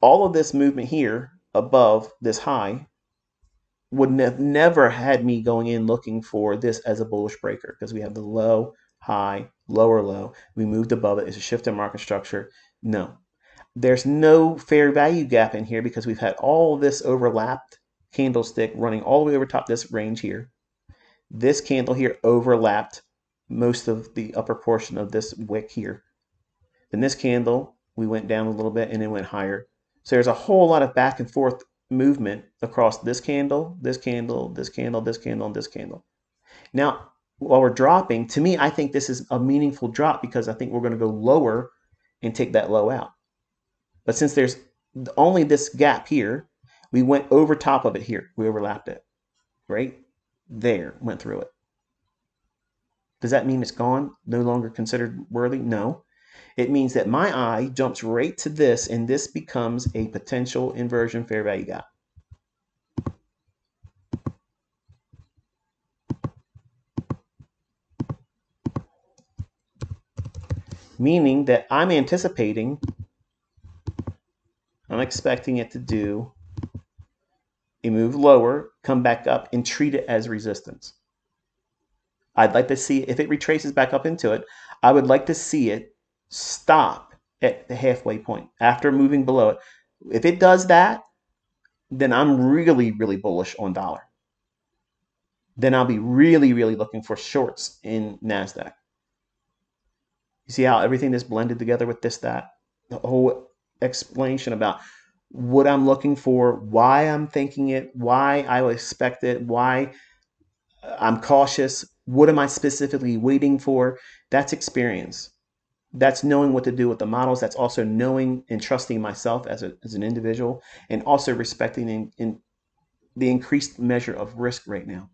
all of this movement here above this high would never had me going in looking for this as a bullish breaker because we have the low, high, lower low. We moved above it. It's a shift in market structure. No. There's no fair value gap in here because we've had all this overlapped candlestick running all the way over top this range here. This candle here overlapped most of the upper portion of this wick here. Then this candle, we went down a little bit and then went higher. So there's a whole lot of back and forth movement across this candle, this candle, this candle, this candle, and this candle. Now, while we're dropping, to me, I think this is a meaningful drop because I think we're going to go lower and take that low out. But since there's only this gap here, we went over top of it here. We overlapped it, right? There, went through it. Does that mean it's gone? No longer considered worthy? No. It means that my eye jumps right to this and this becomes a potential inversion fair value gap. Meaning that I'm anticipating, I'm expecting it to do a move lower, come back up, and treat it as resistance. I'd like to see, if it retraces back up into it, I would like to see it stop at the halfway point after moving below it. If it does that, then I'm really, really bullish on dollar. Then I'll be really, really looking for shorts in NASDAQ. You see how everything is blended together with this, that? The whole explanation about what I'm looking for, why I'm thinking it, why I expect it, why I'm cautious, what am I specifically waiting for? That's experience that's knowing what to do with the models. That's also knowing and trusting myself as, a, as an individual and also respecting in, in the increased measure of risk right now.